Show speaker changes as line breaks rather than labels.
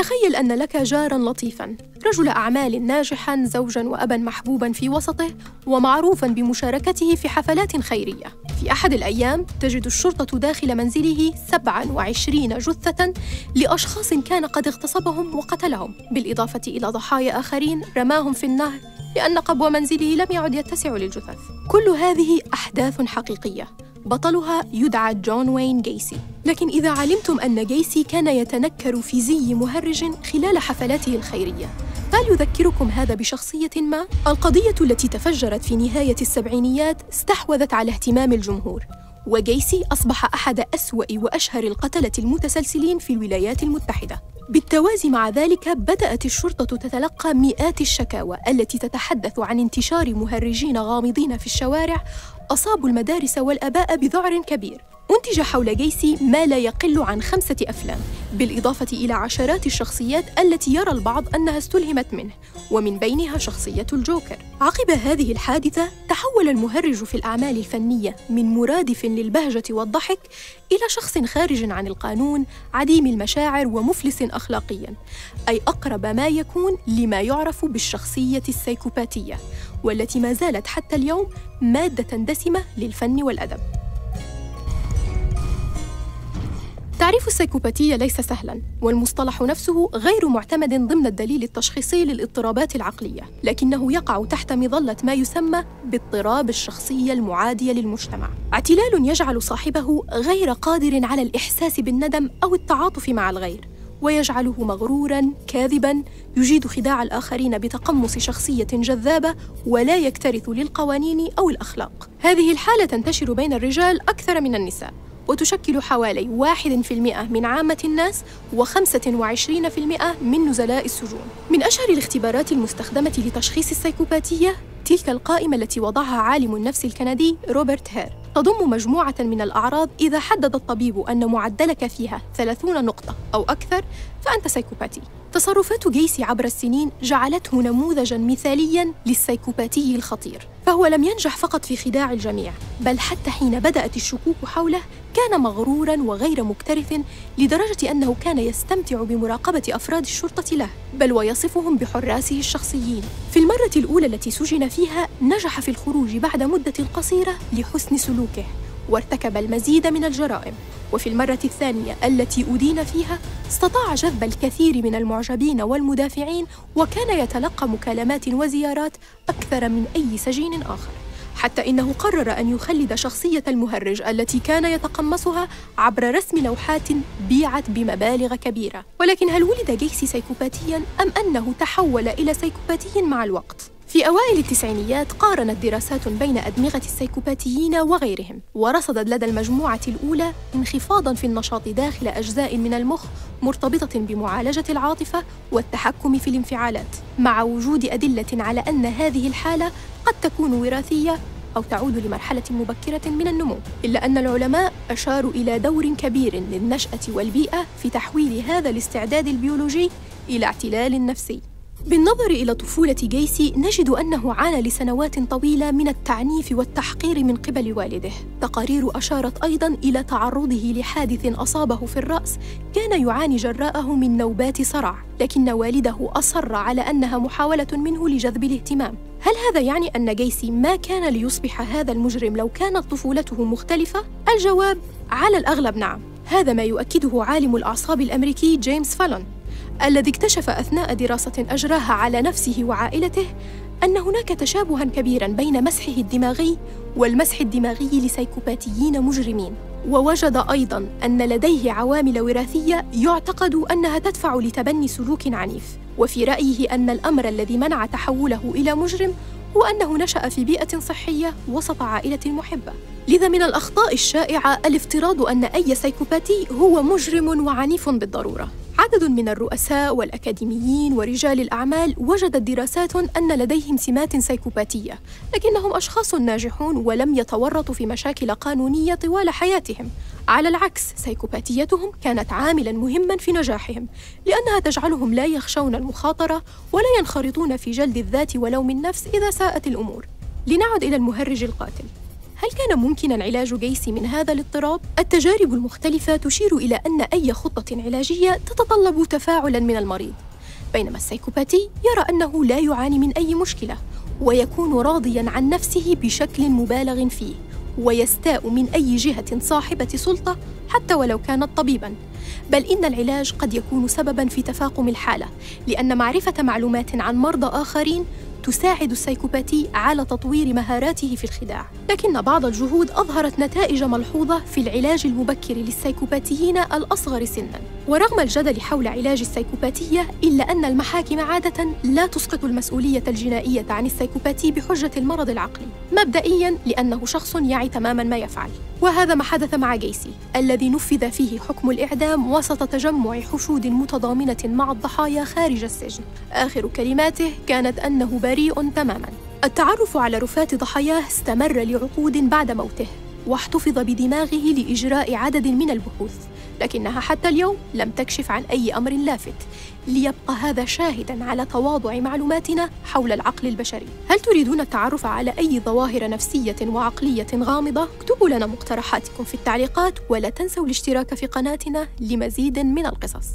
تخيل أن لك جارا لطيفا رجل أعمال ناجحا زوجا وأبا محبوبا في وسطه ومعروفا بمشاركته في حفلات خيرية. في أحد الأيام تجد الشرطة داخل منزله 27 جثة لأشخاص كان قد اغتصبهم وقتلهم. بالإضافة إلى ضحايا آخرين رماهم في النهر لأن قبو منزله لم يعد يتسع للجثث. كل هذه أحداث حقيقية. بطلها يدعى جون وين جيسي لكن إذا علمتم أن جيسي كان يتنكر في زي مهرج خلال حفلاته الخيرية هل يذكركم هذا بشخصية ما؟ القضية التي تفجرت في نهاية السبعينيات استحوذت على اهتمام الجمهور وجيسي أصبح أحد أسوأ وأشهر القتلة المتسلسلين في الولايات المتحدة بالتوازي مع ذلك بدأت الشرطة تتلقى مئات الشكاوى التي تتحدث عن انتشار مهرجين غامضين في الشوارع أصابوا المدارس والآباء بذعر كبير. أنتج حول جيسي ما لا يقل عن خمسة أفلام بالإضافة إلى عشرات الشخصيات التي يرى البعض أنها استلهمت منه ومن بينها شخصية الجوكر. عقب هذه الحادثة تحول المهرج في الأعمال الفنية من مرادف للبهجة والضحك إلى شخص خارج عن القانون عديم المشاعر ومفلس أخلاقياً. أي أقرب ما يكون لما يعرف بالشخصية السيكوباتية والتي ما زالت حتى اليوم مادة دسمة للفن والأدب تعريف السيكوباتية ليس سهلاً، والمصطلح نفسه غير معتمد ضمن الدليل التشخيصي للاضطرابات العقلية، لكنه يقع تحت مظلة ما يسمى باضطراب الشخصية المعادية للمجتمع. اعتلال يجعل صاحبه غير قادر على الإحساس بالندم أو التعاطف مع الغير، ويجعله مغرورا كاذبا يجيد خداع الآخرين بتقمص شخصية جذابة ولا يكترث للقوانين أو الأخلاق هذه الحالة تنتشر بين الرجال أكثر من النساء وتشكل حوالي 1% من عامة الناس و25% من نزلاء السجون. من أشهر الاختبارات المستخدمة لتشخيص السيكوباتية تلك القائمة التي وضعها عالم النفس الكندي روبرت هير تضم مجموعة من الأعراض إذا حدد الطبيب أن معدلك فيها 30 نقطة أو أكثر فأنت سيكوباتي تصرفات جيسي عبر السنين جعلته نموذجا مثاليا للسيكوباتي الخطير فهو لم ينجح فقط في خداع الجميع بل حتى حين بدأت الشكوك حوله كان مغرورا وغير مكترث لدرجة أنه كان يستمتع بمراقبة أفراد الشرطة له بل ويصفهم بحراسه الشخصيين. في المرة الأولى التي سجن فيها نجح في الخروج بعد مدة قصيرة لحسن سلوكه وارتكب المزيد من الجرائم. وفي المرة الثانية التي أدين فيها استطاع جذب الكثير من المعجبين والمدافعين وكان يتلقى مكالمات وزيارات أكثر من أي سجين آخر حتى إنه قرر أن يخلد شخصية المهرج التي كان يتقمصها عبر رسم لوحات بيعت بمبالغ كبيرة ولكن هل ولد جيسي سيكوباتياً أم أنه تحول إلى سيكوباتي مع الوقت؟ في أوائل التسعينيات قارنت دراسات بين أدمغة السيكوباتيين وغيرهم ورصدت لدى المجموعة الأولى انخفاضاً في النشاط داخل أجزاء من المخ مرتبطة بمعالجة العاطفة والتحكم في الانفعالات مع وجود أدلة على أن هذه الحالة قد تكون وراثية أو تعود لمرحلة مبكرة من النمو، إلا أن العلماء أشاروا إلى دور كبير للنشأة والبيئة في تحويل هذا الاستعداد البيولوجي إلى اعتلال نفسي. بالنظر إلى طفولة جيسي نجد أنه عانى لسنوات طويلة من التعنيف والتحقير من قبل والده. تقارير أشارت أيضاً إلى تعرضه لحادث أصابه في الرأس. كان يعاني جراءه من نوبات صرع لكن والده أصر على أنها محاولة منه لجذب الاهتمام. هل هذا يعني أن جيسي ما كان ليصبح هذا المجرم لو كانت طفولته مختلفة؟ الجواب على الأغلب نعم. هذا ما يؤكده عالم الأعصاب الأمريكي جيمس فالون. الذي اكتشف أثناء دراسة أجراها على نفسه وعائلته أن هناك تشابها كبيرا بين مسحه الدماغي والمسح الدماغي لسيكوباتيين مجرمين. ووجد أيضا أن لديه عوامل وراثية يعتقد أنها تدفع لتبني سلوك عنيف. وفي رأيه أن الأمر الذي منع تحوله إلى مجرم هو أنه نشأ في بيئة صحية وسط عائلة محبة. لذا من الأخطاء الشائعة الافتراض أن أي سيكوباتي هو مجرم وعنيف بالضرورة. عدد من الرؤساء والأكاديميين ورجال الأعمال وجدت دراسات أن لديهم سمات سيكوباتية لكنهم أشخاص ناجحون ولم يتورطوا في مشاكل قانونية طوال حياتهم. على العكس سيكوباتيتهم كانت عاملا مهما في نجاحهم لأنها تجعلهم لا يخشون المخاطرة ولا ينخرطون في جلد الذات ولوم النفس إذا ساءت الأمور. لنعد إلى المهرج القاتل. هل كان ممكنا علاج جيسي من هذا الاضطراب؟ التجارب المختلفة تشير إلى أن أي خطة علاجية تتطلب تفاعلا من المريض بينما السيكوباتي يرى أنه لا يعاني من أي مشكلة ويكون راضيا عن نفسه بشكل مبالغ فيه ويستاء من أي جهة صاحبة سلطة حتى ولو كانت طبيباً بل إن العلاج قد يكون سبباً في تفاقم الحالة لأن معرفة معلومات عن مرضى آخرين تساعد السيكوباتي على تطوير مهاراته في الخداع. لكن بعض الجهود أظهرت نتائج ملحوظة في العلاج المبكر للسيكوباتيين الأصغر سناً. ورغم الجدل حول علاج السيكوباتية إلا أن المحاكم عادة لا تسقط المسؤولية الجنائية عن السيكوباتي بحجة المرض العقلي مبدئياً لأنه شخص يعي تماماً ما يفعل. وهذا ما حدث مع جيسي الذي نفذ فيه حكم الإعدام وسط تجمع حشود متضامنة مع الضحايا خارج السجن. آخر كلماته كانت أنه بريء تماماً. التعرف على رفات ضحاياه استمر لعقود بعد موته واحتفظ بدماغه لإجراء عدد من البحوث. لكنها حتى اليوم لم تكشف عن أي أمر لافت ليبقى هذا شاهداً على تواضع معلوماتنا حول العقل البشري هل تريدون التعرف على أي ظواهر نفسية وعقلية غامضة؟ اكتبوا لنا مقترحاتكم في التعليقات ولا تنسوا الاشتراك في قناتنا لمزيد من القصص